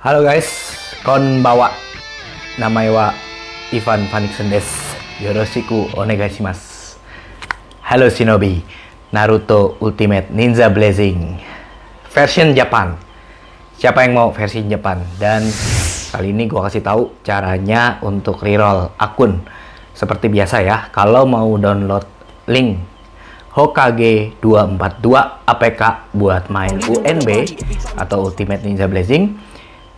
Halo guys, konbawa. Namai wa Ivan Paniksen desu. Yoroshiku onegaishimasu. Halo Shinobi, Naruto Ultimate Ninja Blazing version Japan. Siapa yang mau versi Japan? Dan kali ini gua kasih tahu caranya untuk reroll akun. Seperti biasa ya, kalau mau download link Hokage 242 APK buat main UNB atau Ultimate Ninja Blazing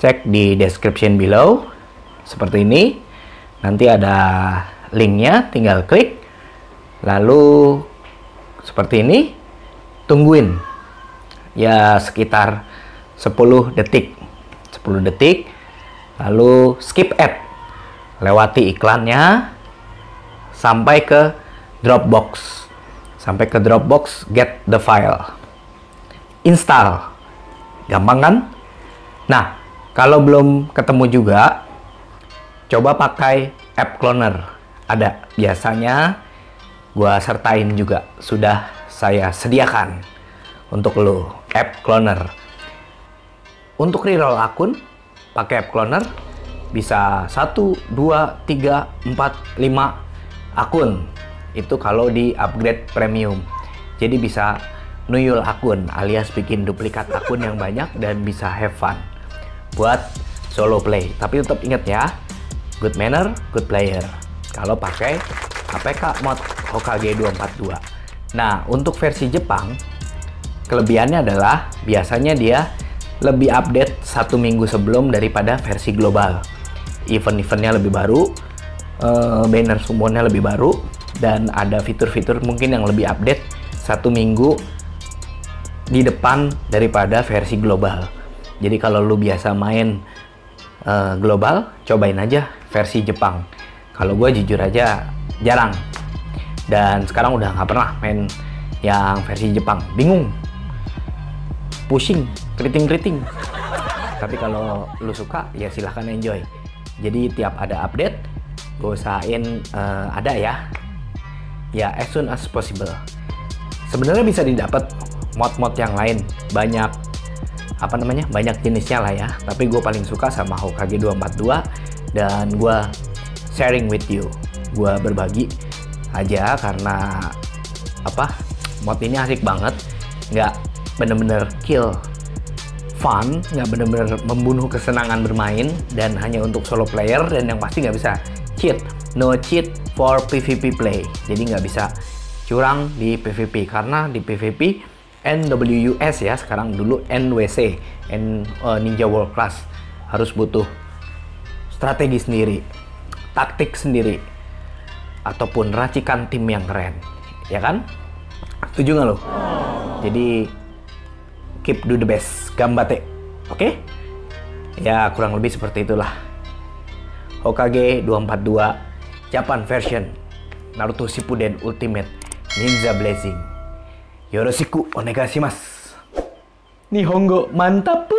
cek di description below. Seperti ini. Nanti ada linknya tinggal klik. Lalu seperti ini. Tungguin. Ya sekitar 10 detik. 10 detik. Lalu skip ad lewati iklannya. Sampai ke Dropbox. Sampai ke Dropbox get the file. Install. Gampang kan? Nah kalau belum ketemu juga coba pakai app cloner. Ada. Biasanya gua sertain juga. Sudah saya sediakan untuk lo app cloner. Untuk reroll akun pakai app cloner bisa 1, 2, 3, 4, 5 akun. Itu kalau di upgrade premium. Jadi bisa nuyul akun alias bikin duplikat akun yang banyak dan bisa have fun buat solo play. Tapi tetap ingat ya good manner good player. Kalau pakai APK mod Hokage 242 nah untuk versi Jepang kelebihannya adalah biasanya dia lebih update satu minggu sebelum daripada versi global. Event-eventnya lebih baru uh, banner summonnya lebih baru dan ada fitur-fitur mungkin yang lebih update satu minggu di depan daripada versi global. Jadi kalau lu biasa main uh, global, cobain aja versi Jepang. Kalau gue jujur aja jarang. Dan sekarang udah nggak pernah main yang versi Jepang. Bingung. Pusing, keriting-keriting. Tapi kalau lu suka, ya silahkan enjoy. Jadi tiap ada update, gue usahain uh, ada ya ya as soon as possible. Sebenarnya bisa didapat mod-mod yang lain, banyak apa namanya banyak jenisnya lah ya. Tapi gue paling suka sama Hokage 242 dan gue sharing with you. Gue berbagi aja karena apa mod ini asik banget, nggak bener-bener kill fun, nggak bener-bener membunuh kesenangan bermain dan hanya untuk solo player dan yang pasti nggak bisa cheat, no cheat for PvP play. Jadi nggak bisa curang di PvP karena di PvP NWUS ya sekarang dulu NWC N, uh, Ninja World Class harus butuh strategi sendiri, taktik sendiri, ataupun racikan tim yang keren, ya kan? Setuju nggak lo? Jadi keep do the best, gambate, oke? Okay? Ya kurang lebih seperti itulah. Hokage 242 Japan version Naruto Shippuden Ultimate Ninja Blazing yoroshiku onegaishimasu. Nihongo mantap.